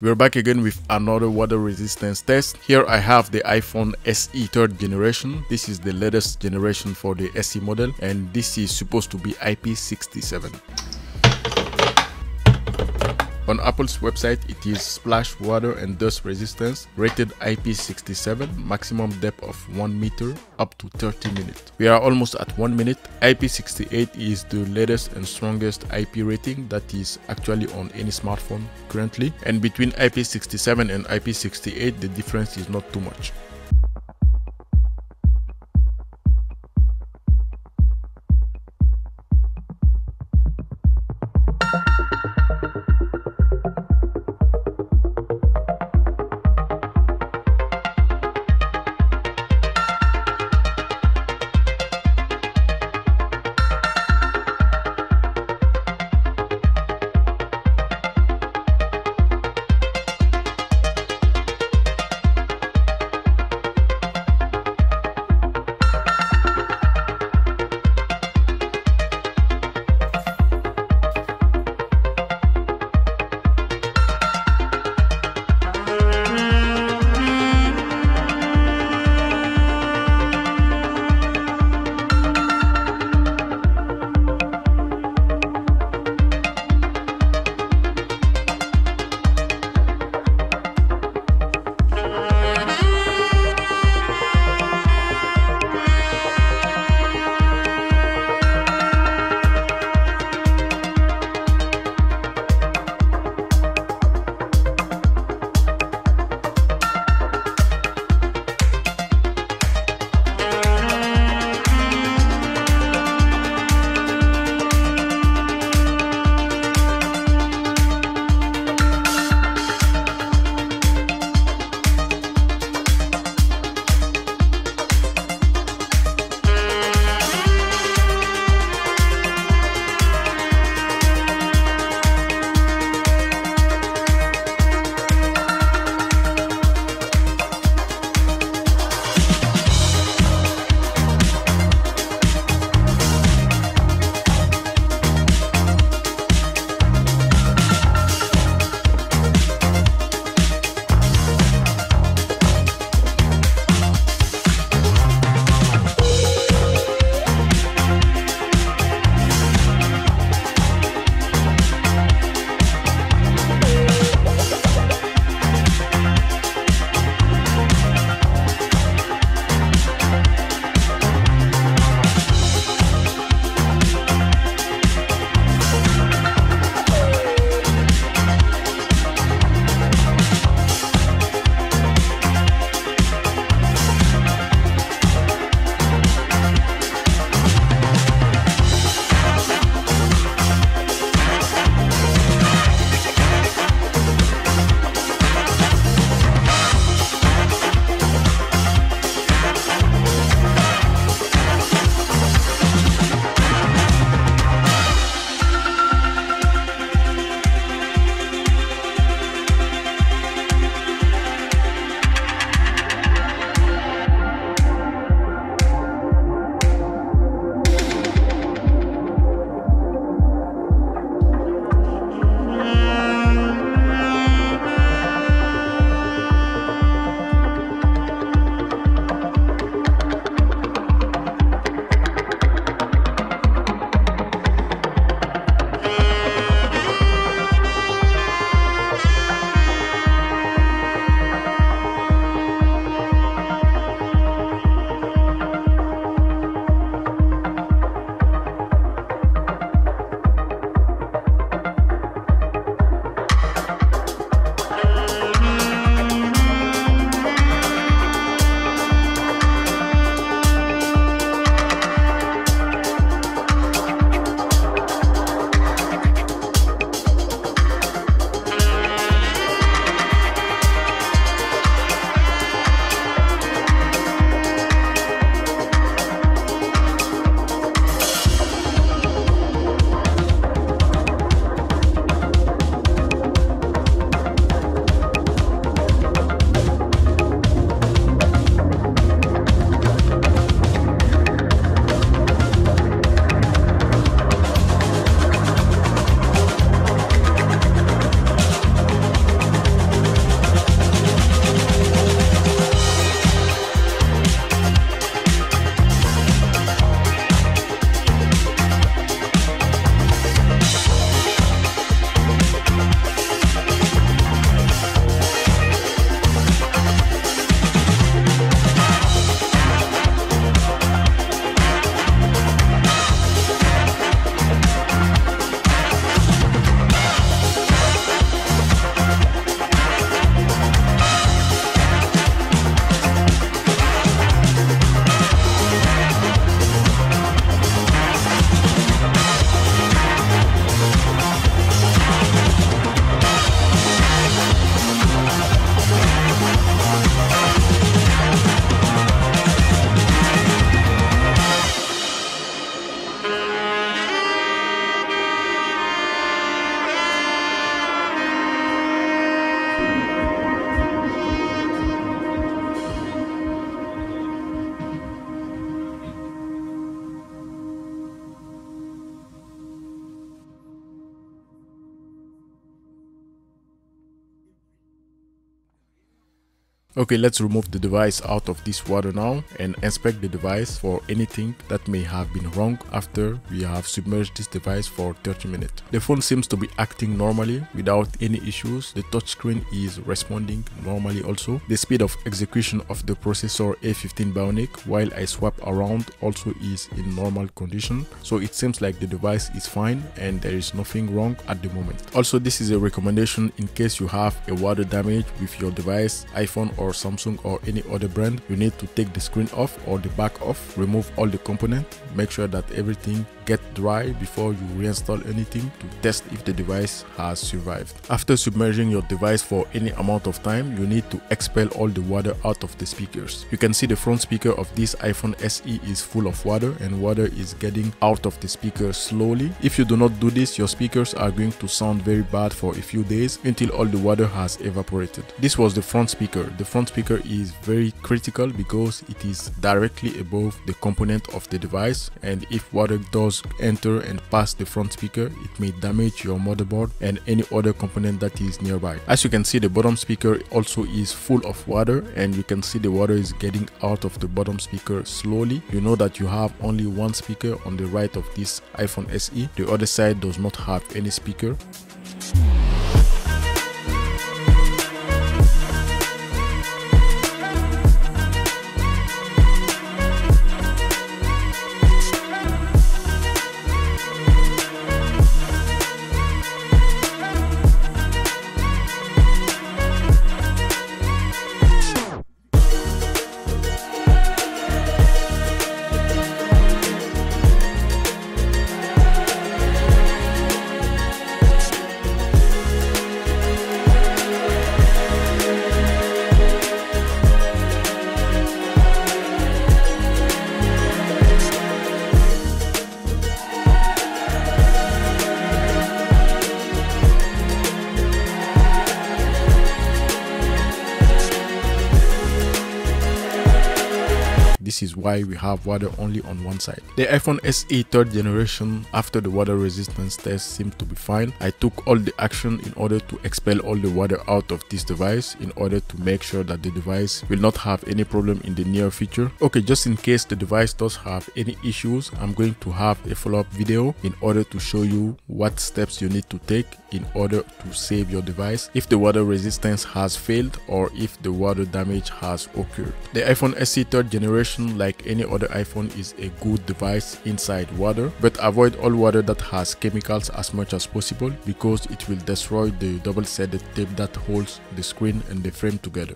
We're back again with another water resistance test. Here I have the iPhone SE third generation. This is the latest generation for the SE model and this is supposed to be IP67. On Apple's website, it is splash water and dust resistance, rated IP67, maximum depth of 1 meter, up to 30 minutes. We are almost at 1 minute. IP68 is the latest and strongest IP rating that is actually on any smartphone currently. And between IP67 and IP68, the difference is not too much. Okay, let's remove the device out of this water now and inspect the device for anything that may have been wrong after we have submerged this device for 30 minutes. The phone seems to be acting normally without any issues. The touchscreen is responding normally also. The speed of execution of the processor A15 Bionic while I swap around also is in normal condition. So it seems like the device is fine and there is nothing wrong at the moment. Also, this is a recommendation in case you have a water damage with your device, iPhone or Samsung or any other brand, you need to take the screen off or the back off, remove all the components, make sure that everything get dry before you reinstall anything to test if the device has survived. After submerging your device for any amount of time, you need to expel all the water out of the speakers. You can see the front speaker of this iPhone SE is full of water and water is getting out of the speaker slowly. If you do not do this, your speakers are going to sound very bad for a few days until all the water has evaporated. This was the front speaker. The front speaker is very critical because it is directly above the component of the device and if water does enter and pass the front speaker, it may damage your motherboard and any other component that is nearby. As you can see, the bottom speaker also is full of water and you can see the water is getting out of the bottom speaker slowly. You know that you have only one speaker on the right of this iPhone SE. The other side does not have any speaker. This is why we have water only on one side. The iPhone SE 3rd generation after the water resistance test seemed to be fine. I took all the action in order to expel all the water out of this device in order to make sure that the device will not have any problem in the near future. Okay, just in case the device does have any issues, I'm going to have a follow-up video in order to show you what steps you need to take in order to save your device if the water resistance has failed or if the water damage has occurred. The iPhone SE 3rd generation like any other iPhone is a good device inside water but avoid all water that has chemicals as much as possible because it will destroy the double-sided tape that holds the screen and the frame together.